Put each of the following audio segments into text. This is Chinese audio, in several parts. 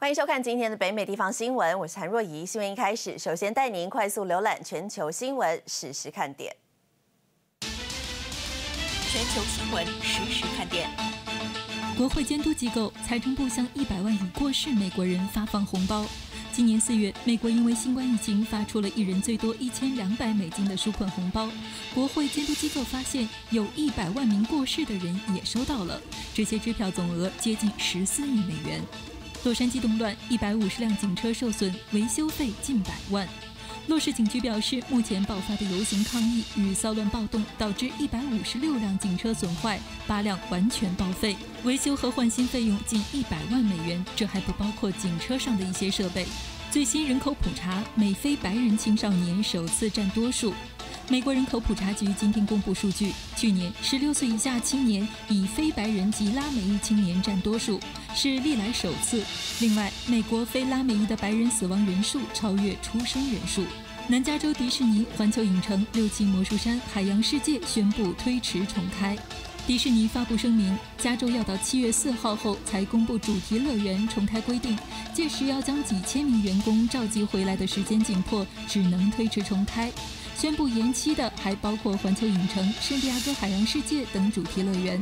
欢迎收看今天的北美地方新闻，我是谭若仪。新闻一开始，首先带您快速浏览全球新闻实时看点。全球新闻实时看点。国会监督机构财政部向一百万已过世美国人发放红包。今年四月，美国因为新冠疫情发出了一人最多一千两百美金的纾困红包。国会监督机构发现，有一百万名过世的人也收到了，这些支票总额接近十四亿美元。洛杉矶动乱，一百五十辆警车受损，维修费近百万。洛市警局表示，目前爆发的游行抗议与骚乱暴动导致一百五十六辆警车损坏，八辆完全报废，维修和换新费用近一百万美元，这还不包括警车上的一些设备。最新人口普查，美非白人青少年首次占多数。美国人口普查局今天公布数据，去年16岁以下青年以非白人及拉美裔青年占多数，是历来首次。另外，美国非拉美裔的白人死亡人数超越出生人数。南加州迪士尼、环球影城、六期魔术山、海洋世界宣布推迟重开。迪士尼发布声明，加州要到七月四号后才公布主题乐园重开规定，届时要将几千名员工召集回来的时间紧迫，只能推迟重开。宣布延期的还包括环球影城、圣地亚哥海洋世界等主题乐园。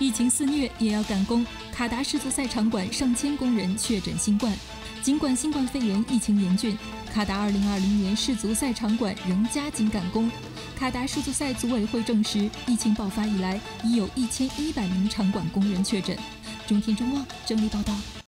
疫情肆虐也要赶工，卡达世足赛场馆上千工人确诊新冠。尽管新冠肺炎疫情严峻，卡达2020年世足赛场馆仍加紧赶工。卡达世足赛组委会证实，疫情爆发以来已有一千一百名场馆工人确诊。中天中望整理报道。